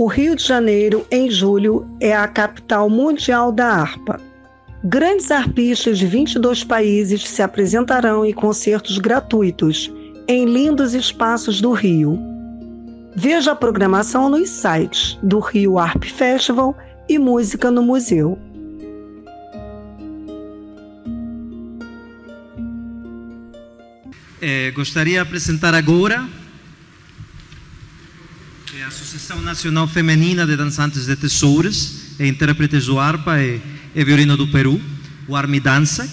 O Rio de Janeiro, em julho, é a capital mundial da harpa. Grandes arpistas de 22 países se apresentarão em concertos gratuitos em lindos espaços do Rio. Veja a programação nos sites do Rio Harp Festival e Música no Museu. Eh, gostaria de apresentar agora a Associação Nacional Feminina de Dançantes de Tesouras e intérpretes do harpa e, e violino do Peru, o Armi Dansak.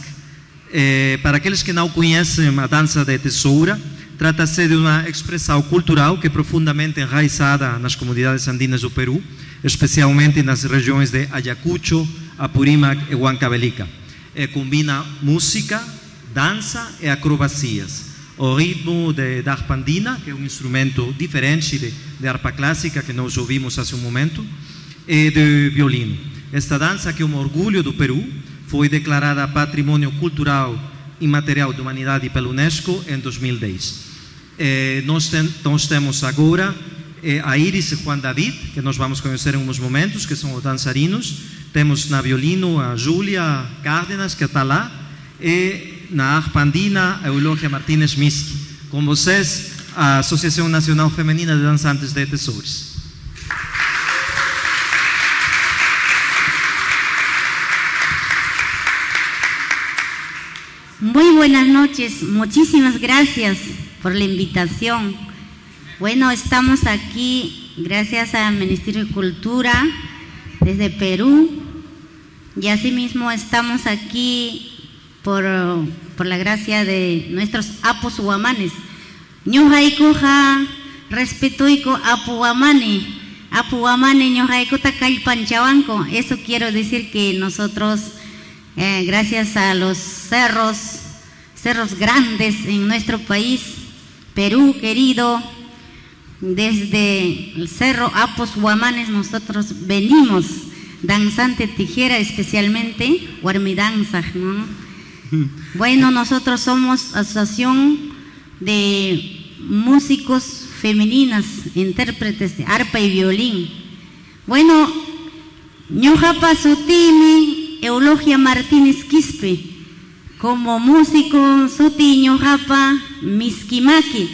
Eh, para aqueles que não conhecem a dança de tesoura, trata-se de uma expressão cultural que é profundamente enraizada nas comunidades andinas do Peru, especialmente nas regiões de Ayacucho, Apurímac e Huancavelica. Eh, combina música, dança e acrobacias. O ritmo de, da harpa andina, que é um instrumento diferente de harpa clássica que nós ouvimos há um momento, e de violino. Esta dança, que é um orgulho do Peru, foi declarada Patrimônio Cultural Imaterial da Humanidade pela Unesco em 2010. Eh, nós, ten, nós, temos agora eh, a Iris e Juan David, que nós vamos conhecer em uns momentos, que são os dançarinos. Temos na violino a Júlia Cárdenas, que está lá, e na harpa andina a Eulógia Martínez Miski. Com vocês, a Associação Nacional Feminina de Dançantes de Tesouros. Muy buenas noches, muchísimas gracias por la invitación. Bueno, estamos aquí gracias al Ministerio de Cultura desde Perú y asimismo estamos aquí por, por la gracia de nuestros apos huamanes. Ñujaikuja, respetuico apuamane, apuamane panchabanco. Eso quiero decir que nosotros eh, gracias a los cerros, cerros grandes en nuestro país, Perú querido, desde el cerro Apos Huamanes nosotros venimos, danzante tijera especialmente, Huarmidanza, ¿no? Bueno, nosotros somos asociación de músicos femeninas, intérpretes de arpa y violín. Bueno, ñojapa sutimi, Eulogia Martínez Quispe, como músico Sutiño Japa Miskimaki.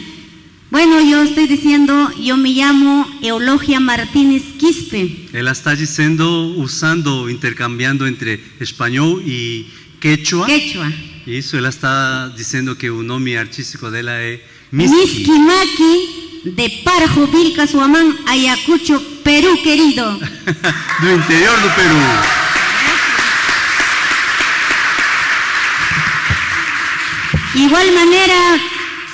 Bueno, yo estoy diciendo, yo me llamo Eulogia Martínez Quispe. Él está diciendo, usando, intercambiando entre español y quechua. Quechua. Y eso él está diciendo que un nombre artístico de la es Miski. Miskimaki de Parjo Vilca Suamán, Ayacucho, Perú querido. del interior del Perú. Igual manera,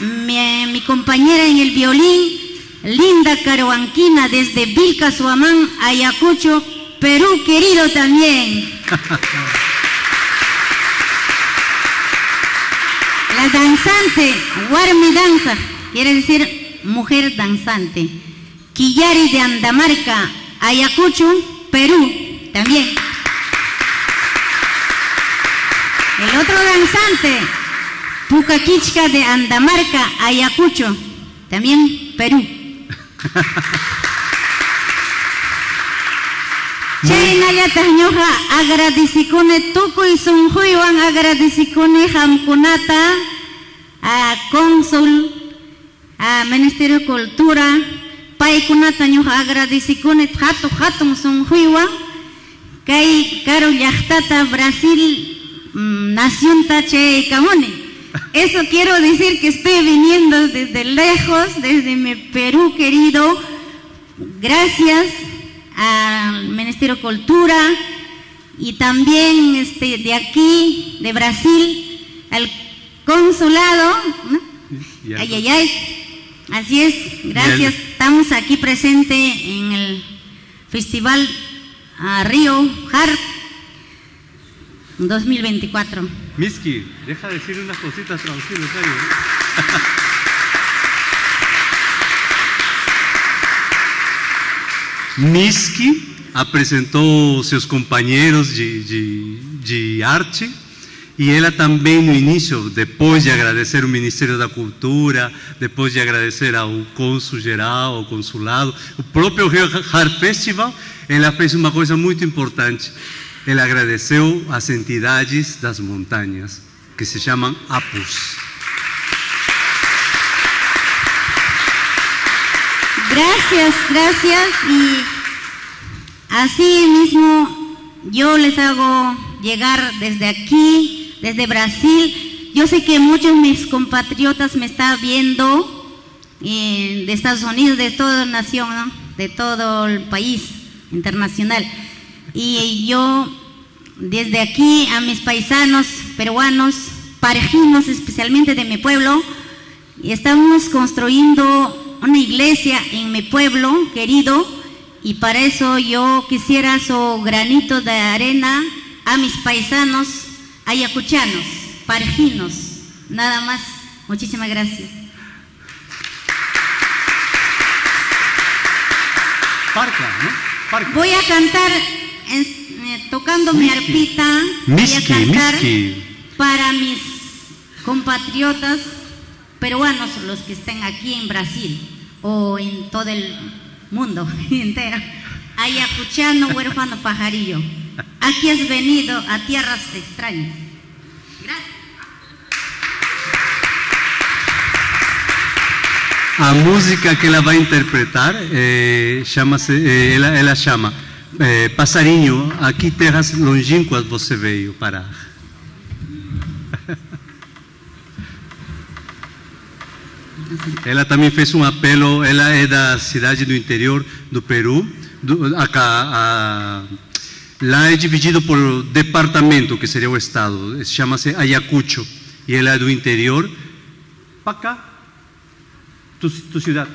mi, mi, compañera en el violín, Linda Caroanquina, desde Vilca, Suamán, Ayacucho, Perú, querido también. La danzante, Warmi Danza, quiere decir mujer danzante. Quillari de Andamarca, Ayacucho, Perú, también. El otro danzante, Pucaquichca de Andamarca, Ayacucho, también Perú. Chaynalla tañoja agradecicone tuco y sunjuiwan agradecicone jamkunata a cónsul a Ministerio Cultura paikunata ñoja agradecicone jato jato sunjuiwan kay caro llaqtata Brasil nación tache camone. Eso quiero decir que estoy viniendo desde lejos, desde mi Perú querido, gracias al Ministerio de Cultura y también este, de aquí, de Brasil, al consulado. ¿no? Ay, ay, ay. Así es, gracias. Estamos aquí presentes en el Festival uh, Río Harp 2024. Miski, deja de decir unas cositas traducidas Miski apresentou seus companheiros de, de, de arte E ela também no início, depois de agradecer o Ministério da Cultura, depois de agradecer ao cônsul geral, ao consulado, o próprio Rio Heart Festival, ela fez uma coisa muito importante. Ela agradeceu às entidades das montanhas, que se chamam APUS. Gracias, gracias. Y así mismo yo les hago llegar desde aquí, desde Brasil. Yo sé que muchos de mis compatriotas me están viendo eh, de Estados Unidos, de toda nación, ¿no? de todo el país internacional. Y yo desde aquí a mis paisanos peruanos, parejinos especialmente de mi pueblo, estamos construyendo una iglesia en mi pueblo querido y para eso yo quisiera su granito de arena a mis paisanos ayacuchanos, parejinos, nada más. Muchísimas gracias. Parca, ¿no? Parca. Voy a cantar en- eh, tocando mi Miski. arpita. Voy a cantar Miski. para mis compatriotas peruanos, los que estén aquí en Brasil o en todo el mundo entero. Ayacuchano, huérfano pajarillo. Aquí has venido a tierras extrañas. Gracias. A música que ela vai interpretar eh, chama-se, eh, ela, ela chama eh, Passarinho, aqui terras longínquas você veio parar. Ela também fez um apelo, ela é da cidade do interior do Peru, do, acá, a, lá é dividido por departamento, que seria o estado, chama-se Ayacucho, e ela é do interior. Para cá, tu, tu ciudad.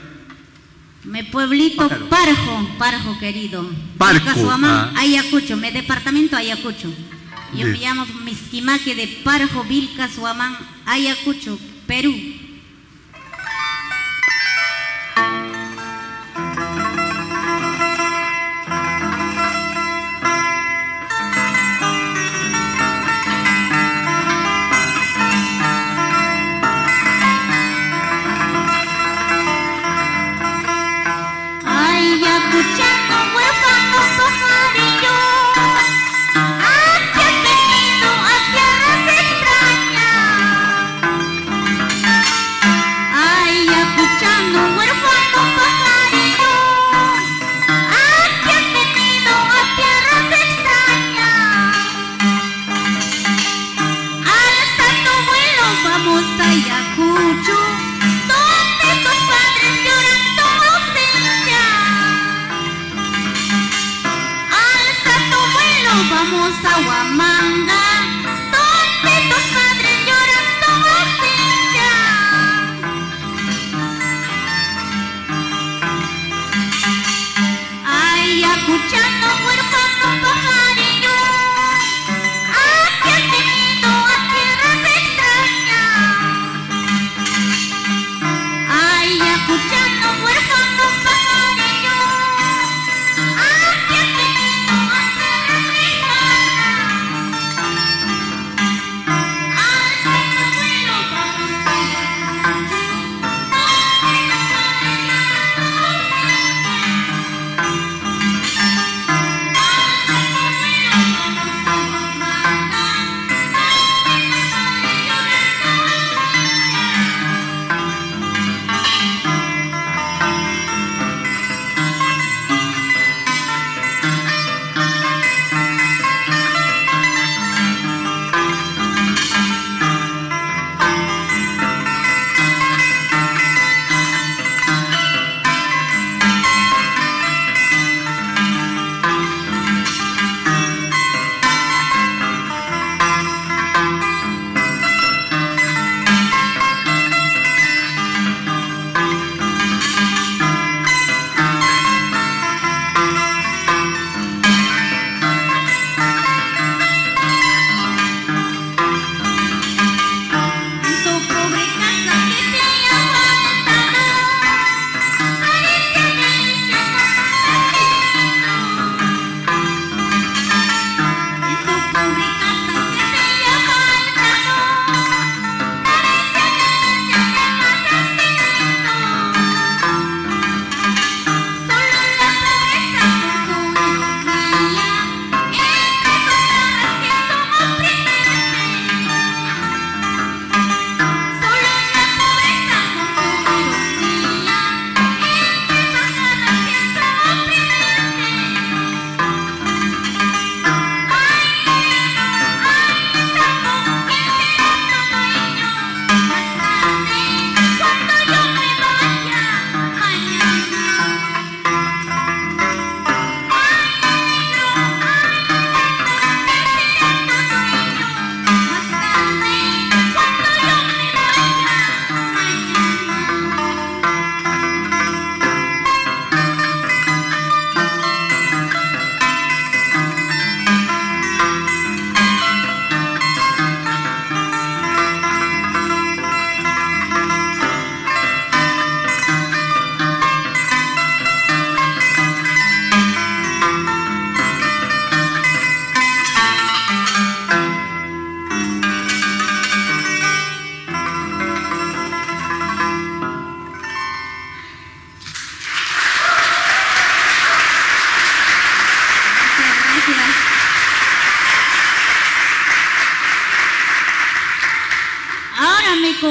Mi pueblito Pájaro. Parjo, Parjo querido. Vilcasuamán, ah. Ayacucho, mi departamento Ayacucho. Yo Bien. me llamo Misquimaque de Parjo, Vilcasuamán, Ayacucho, Perú. kamu sawamangga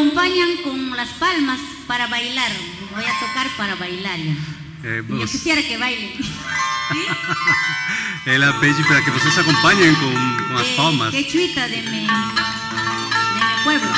acompañan con las palmas para bailar. Voy a tocar para bailar ya. É, Yo quisiera que bailen. ¿Sí? ela pede para que vocês acompanhem com, com as Eh, palmas. quechuita de mi, de mi pueblo.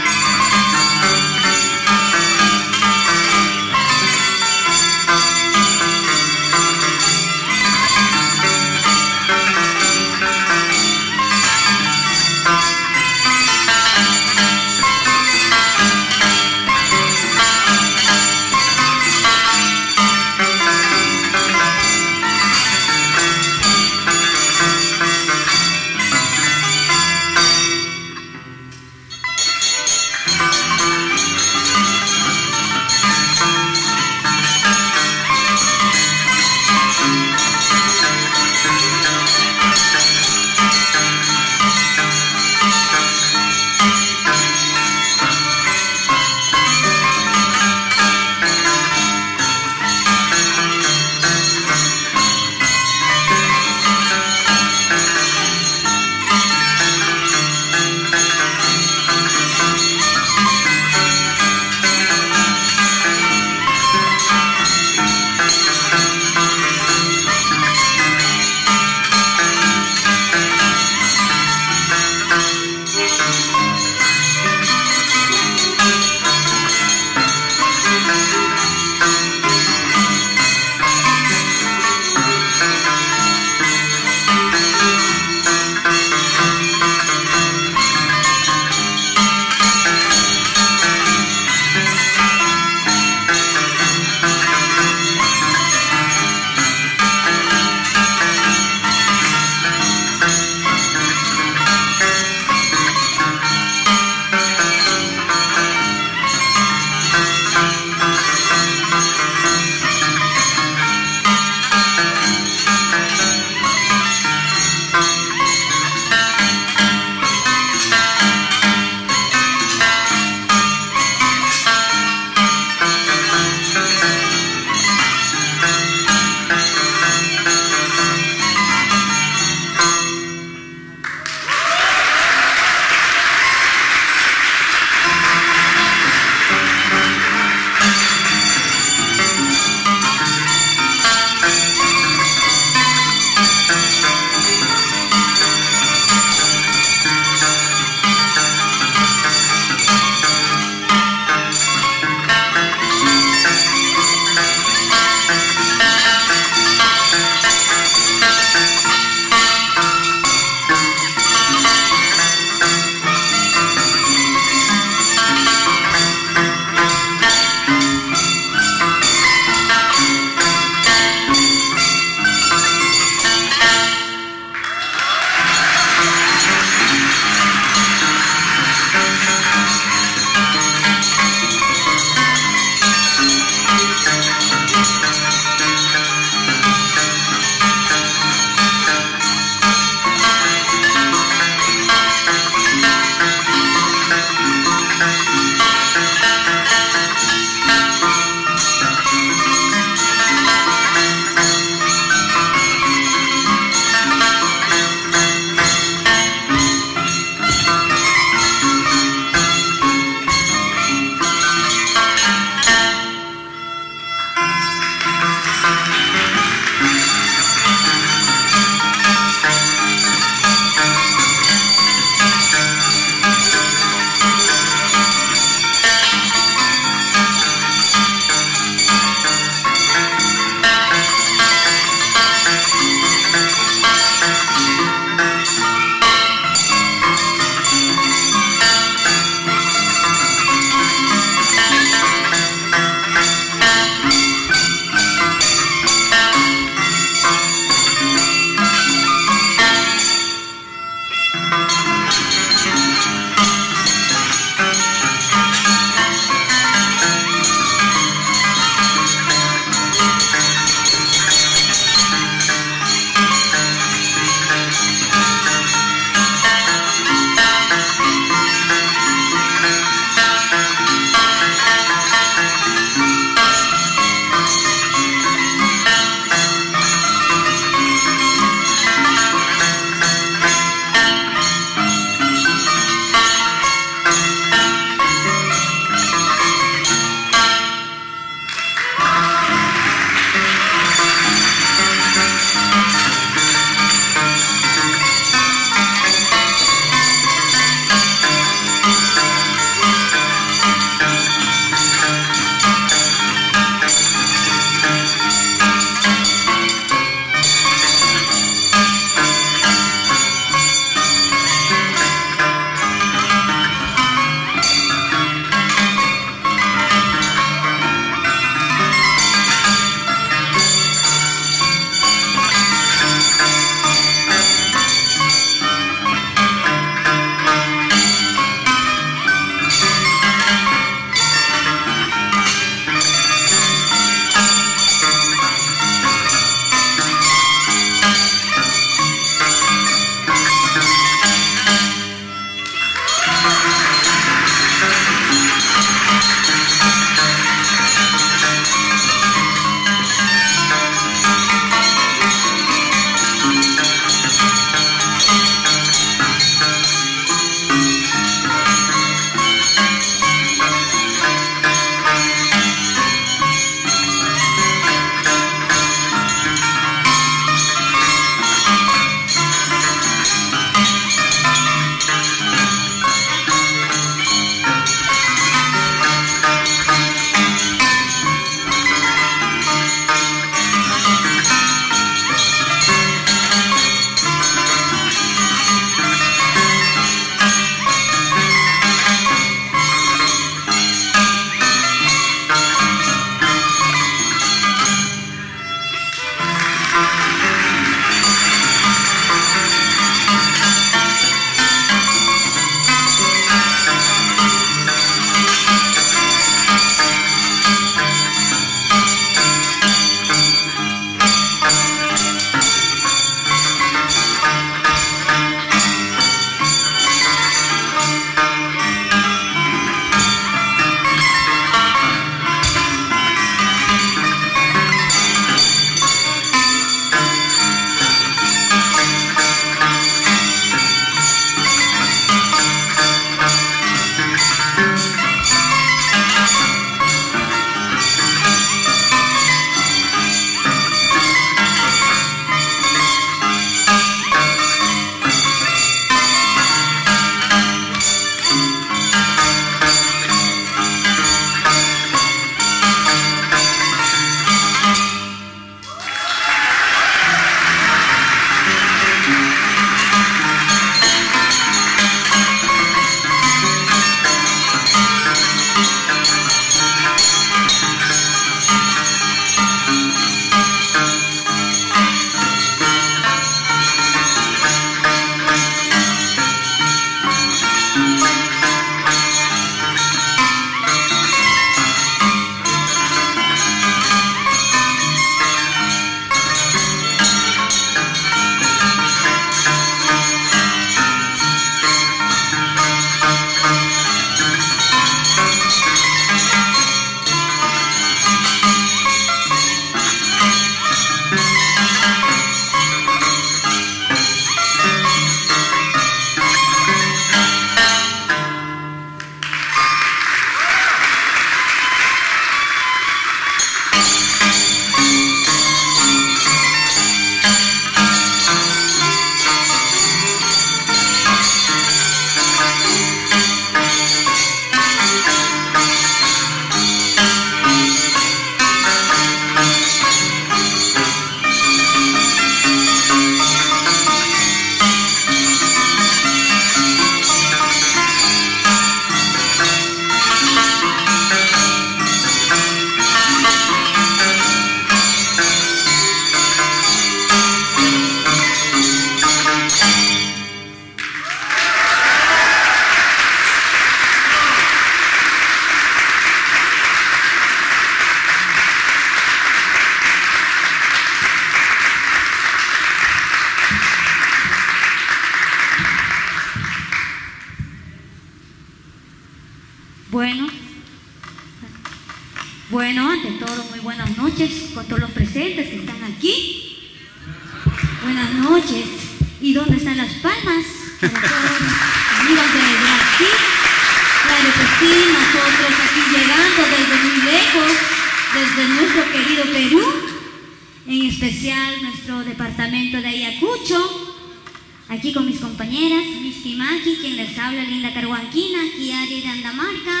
Aquí con mis compañeras, Miss Kimaki, quien les habla, Linda Carhuanquina, Kiari de Andamarca,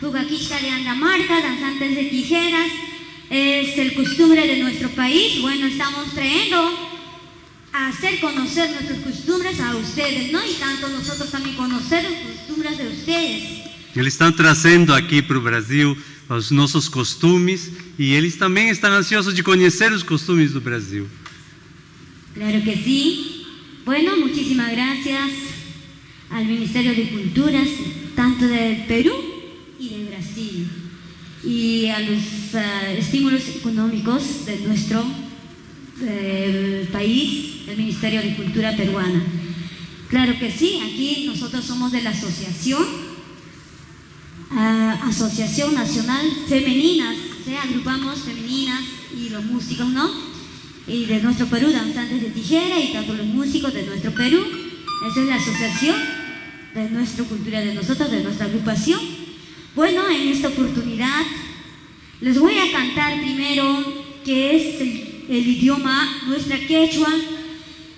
Pugaquisca de Andamarca, danzantes de tijeras, es el costumbre de nuestro país, bueno, estamos trayendo a hacer conocer nuestras costumbres a ustedes, ¿no? Y tanto nosotros también conocer las costumbres de ustedes. Eles estão trazendo aqui para o Brasil os nossos costumes e eles também estão ansiosos de conhecer os costumes do Brasil. Claro que sí. Bueno, muchísimas gracias al Ministerio de Culturas, tanto del Perú y de Brasil, y a los eh, estímulos económicos de nuestro país, el Ministerio de Cultura peruana. Claro que sí, aquí nosotros somos de la asociación, ah, Asociación Nacional Femeninas, o sea, agrupamos femeninas y los músicos, ¿no? Y de nuestro Perú, danzantes de tijera y tanto los músicos de nuestro Perú. Esa es la asociación de nuestra cultura, de nosotros, de nuestra agrupación. Bueno, en esta oportunidad les voy a cantar primero que es el, el idioma, nuestra quechua,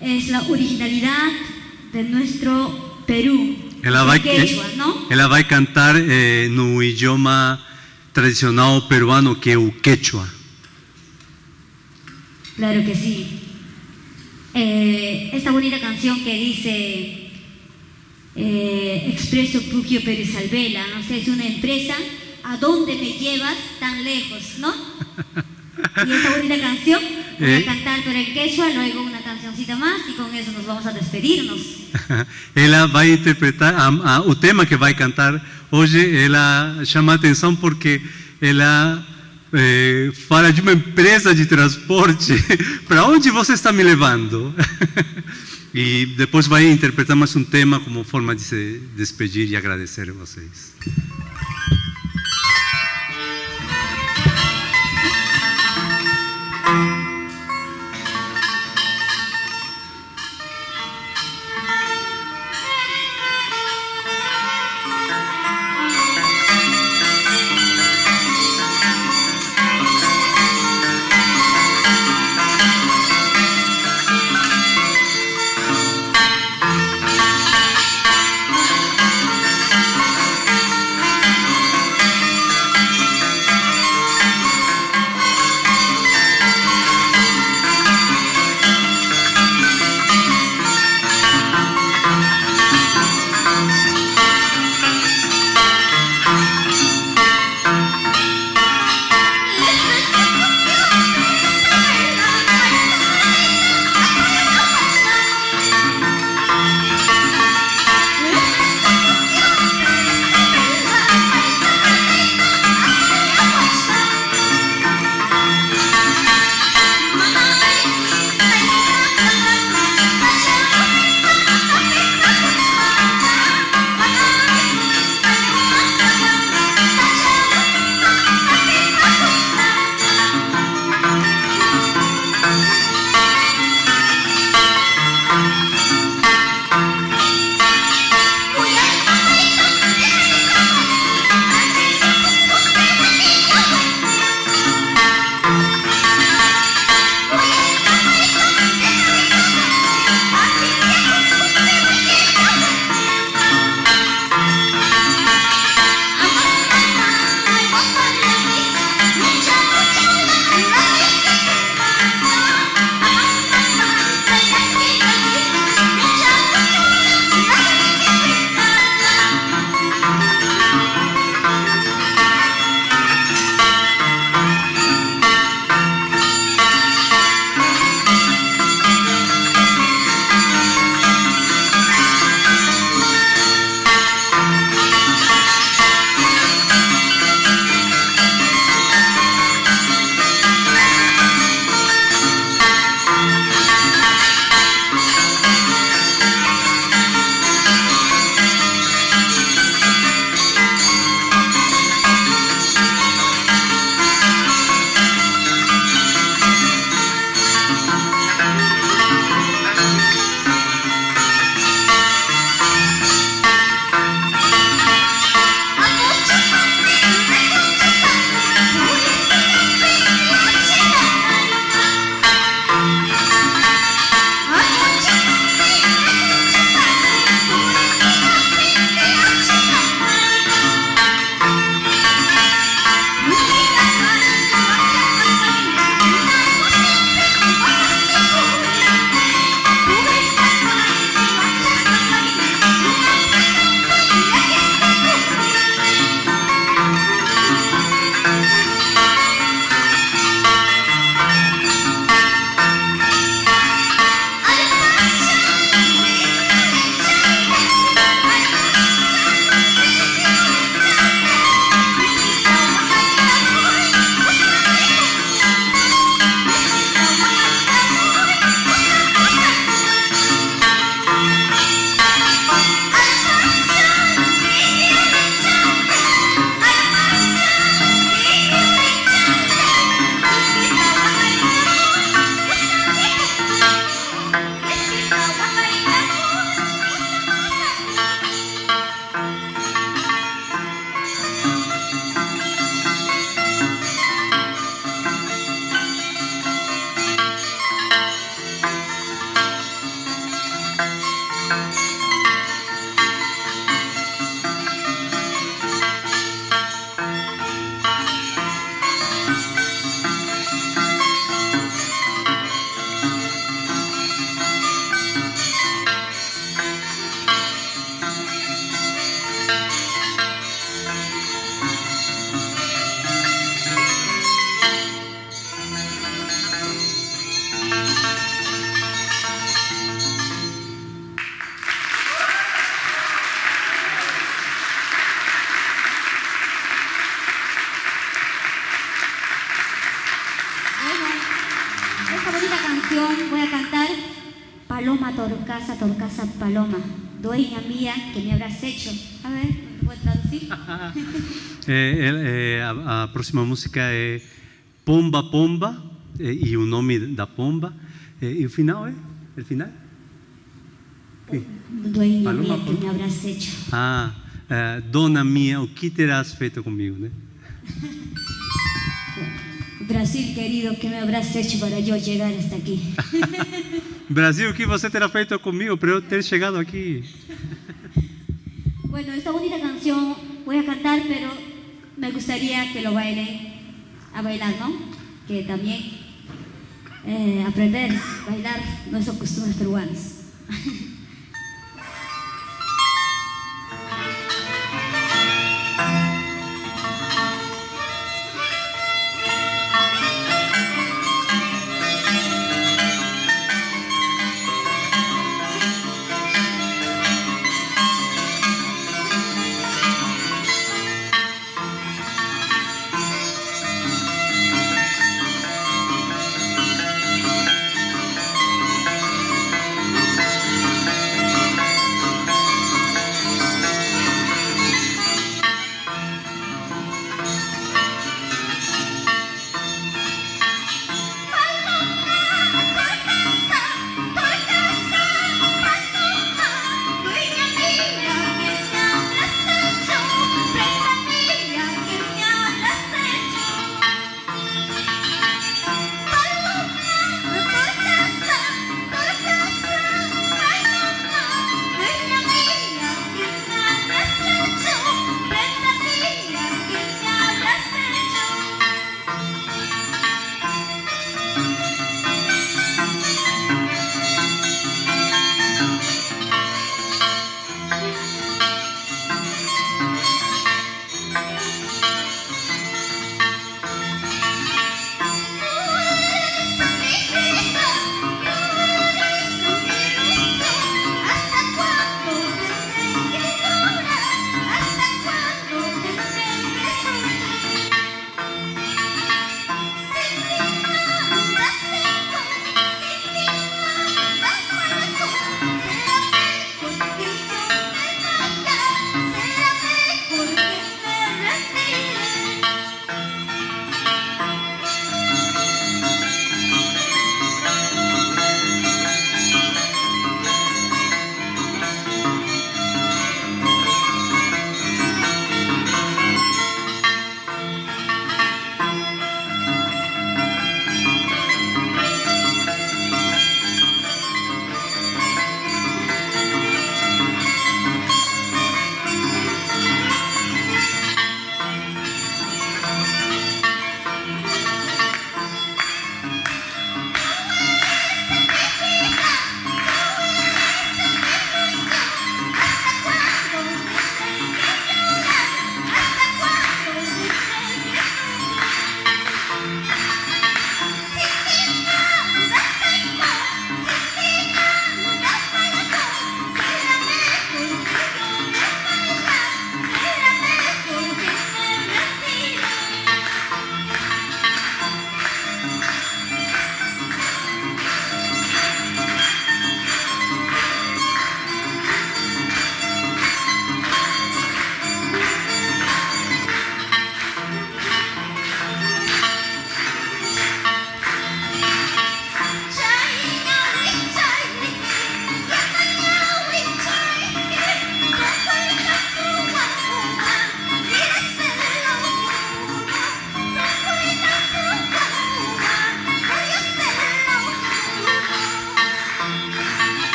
es la originalidad de nuestro Perú. Ela vai, quechua, ¿no? ela vai cantar eh, no idioma tradicional peruano que o quechua. Claro que sí. Eh, esta bonita canción que dice eh, Expreso Puquio Perizalvela, no sé, es una empresa, ¿a dónde me llevas tan lejos, no? Y esta bonita canción voy Eh. a cantar por el quechua, luego una cancioncita más y con eso nos vamos a despedirnos. vai interpretar a- a- o tema que vai cantar hoje. Ela chama a atenção porque ela eh, fala de uma empresa de transporte. Para onde você está me levando? e depois vai interpretar mais um tema como forma de se despedir e agradecer a vocês. Paloma, dueña mía que me habrás hecho. A ver, ¿me puedes traducir? É, é, a, a próxima música é Pomba Pomba é, e o nome da pomba. E o final é? O final? Dueña Paloma, mía que me habrás hecho. Ah, é, Dona minha, o que terás feito comigo, né? Brasil querido, ¿qué me habrás hecho para yo llegar hasta aquí? Brasil, o que você terá feito comigo para eu ter chegado aqui? Bueno, esta bonita canción voy a cantar, pero me gustaría que lo bailen a bailar, ¿no? Que también eh, aprender a bailar nuestras costumbres peruanas.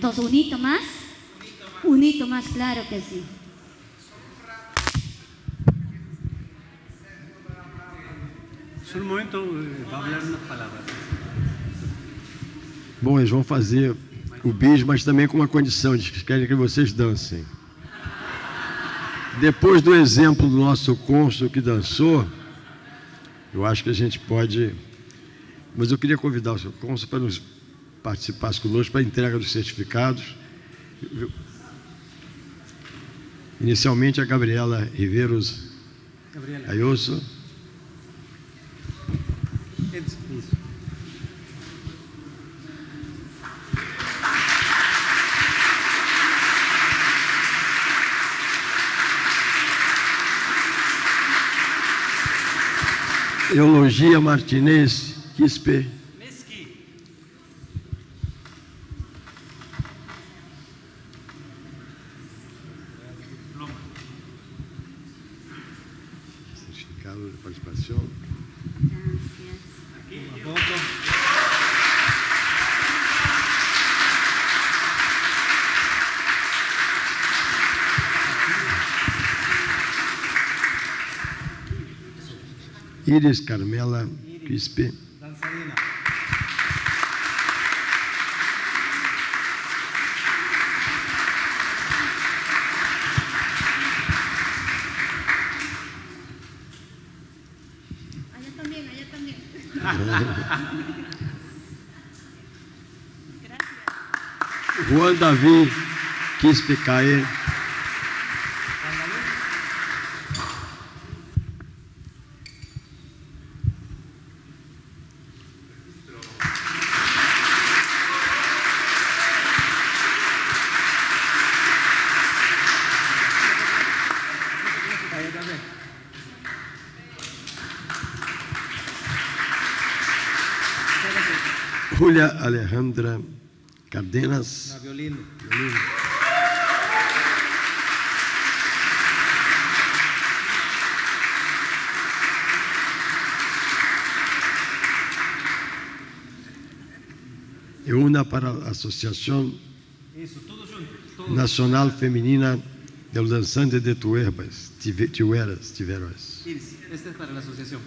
Bueno, entonces un hito más. Un hito más, claro que sí. Só um momento, vai falar umas palavras. Bom, eles vão fazer o bis, mas também com uma condição de que querem que vocês dancem. Depois do exemplo do nosso cônsul que dançou, eu acho que a gente pode. Mas eu queria convidar o seu cônsul para nos participar conosco para a entrega dos certificados. Inicialmente a Gabriela Riveiros Ayuso. Isso. Eulogia Martinez Quispe. Iris Carmela Quispe. Dançarina. Allá también, allá también. Juan Davi Quispe Caê. Maria Alejandra Cardenas. Na violino. violino. Y una para a Associação Nacional Feminina de los Danzantes de Tuerbas, Tiveras, Tiveras. Este é para a Associação.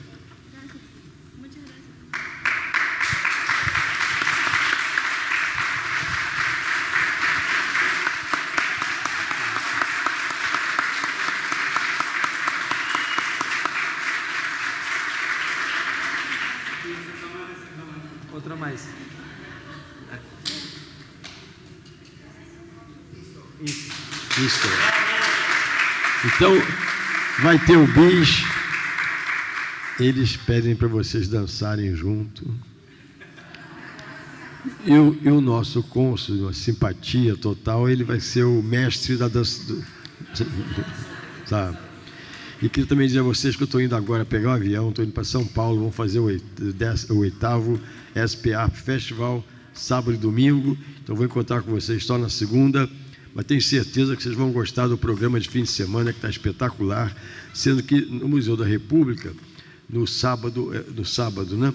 Vai ter o bis. Eles pedem para vocês dançarem junto. E o, e o nosso cônsul, uma simpatia total, ele vai ser o mestre da dança. Do... Sabe? E queria também dizer a vocês que eu estou indo agora pegar um avião, estou indo para São Paulo, vamos fazer o o oitavo SPA Festival, sábado e domingo. Então vou encontrar com vocês só na segunda, mas tenho certeza que vocês vão gostar do programa de fim de semana, que está espetacular, sendo que no Museu da República, no sábado, eh, no sábado, né?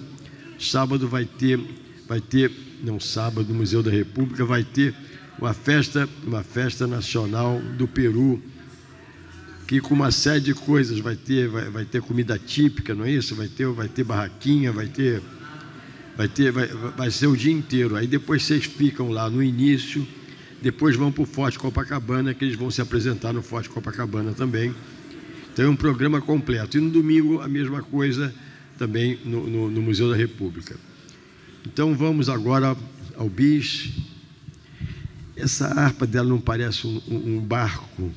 Sábado vai ter, vai ter, não sábado, no Museu da República vai ter uma festa, uma festa nacional do Peru, que com uma série de coisas vai ter, vai, vai ter comida típica, não é isso? Vai ter, vai ter barraquinha, vai ter, vai ter, vai, vai ser o dia inteiro. Aí depois vocês ficam lá no início, depois vão para o Forte Copacabana, que eles vão se apresentar no Forte Copacabana também. Então é um programa completo. E no domingo a mesma coisa também no, no- no Museu da República. Então vamos agora ao bis. Essa harpa dela não parece um- um- barco.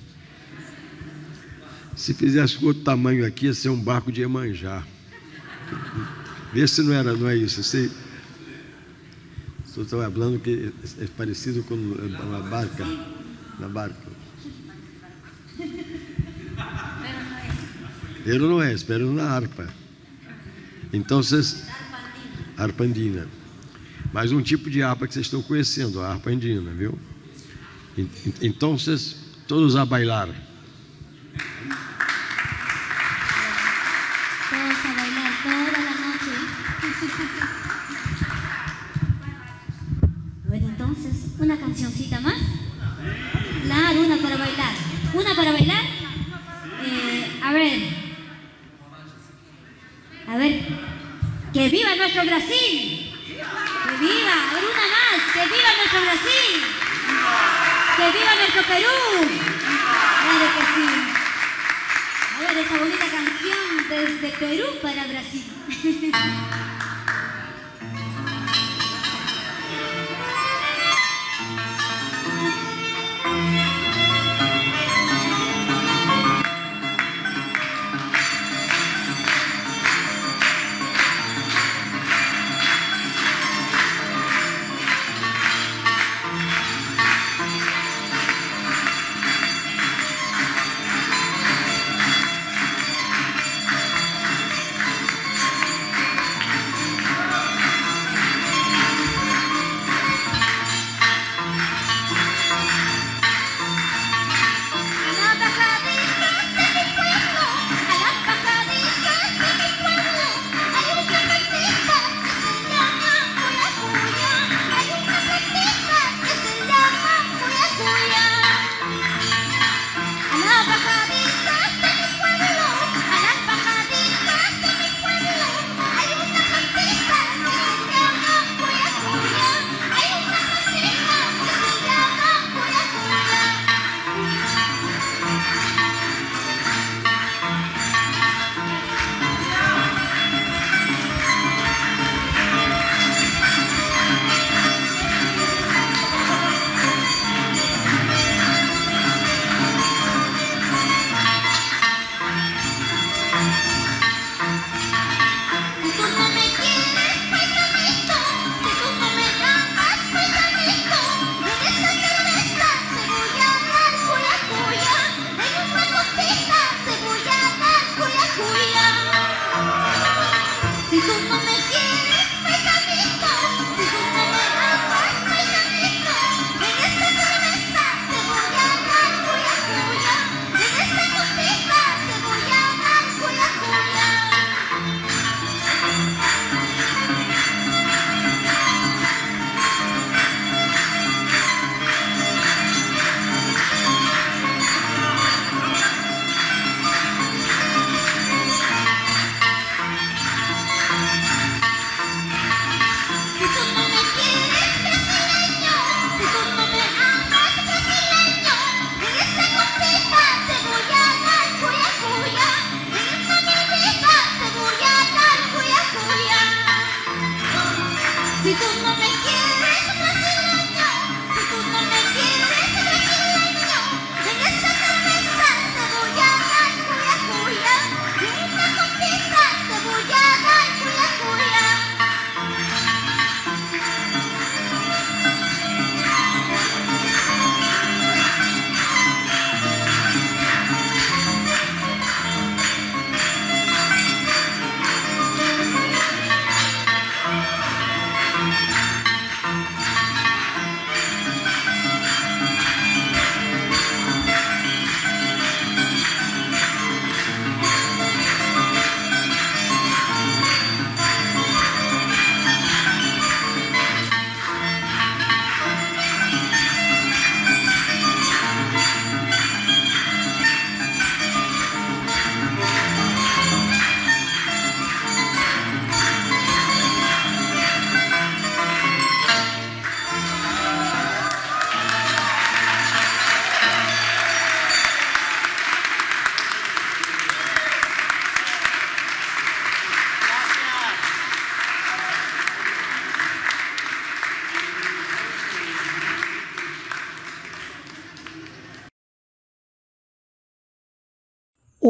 Se fizesse outro tamanho aqui, ia ser um barco de Emanjá. Vê se não era, não é isso. Você, estou falando que é parecido com uma barca. Uma barca. Pero não é, espero na harpa. Então. Harpa andina. Mas um tipo de harpa que vocês estão conhecendo, a harpa andina, viu? En- en- Então, vocês todos a bailar. Cancioncita más? Claro, una para bailar. ¿Una para bailar? Eh, a ver. A ver. ¡Que viva nuestro Brasil! ¡Que viva! A una más. ¡Que viva nuestro Brasil! ¡Que viva nuestro Perú! Claro que sí. A ver, esta bonita canción desde Perú para Brasil.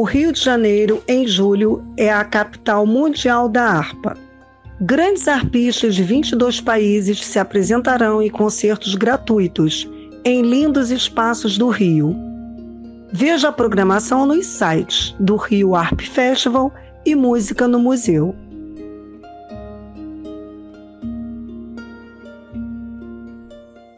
O Rio de Janeiro, em julho, é a capital mundial da harpa. Grandes arpistas de 22 países se apresentarão em concertos gratuitos em lindos espaços do Rio. Veja a programação nos sites do Rio Harp Festival e Música no Museu.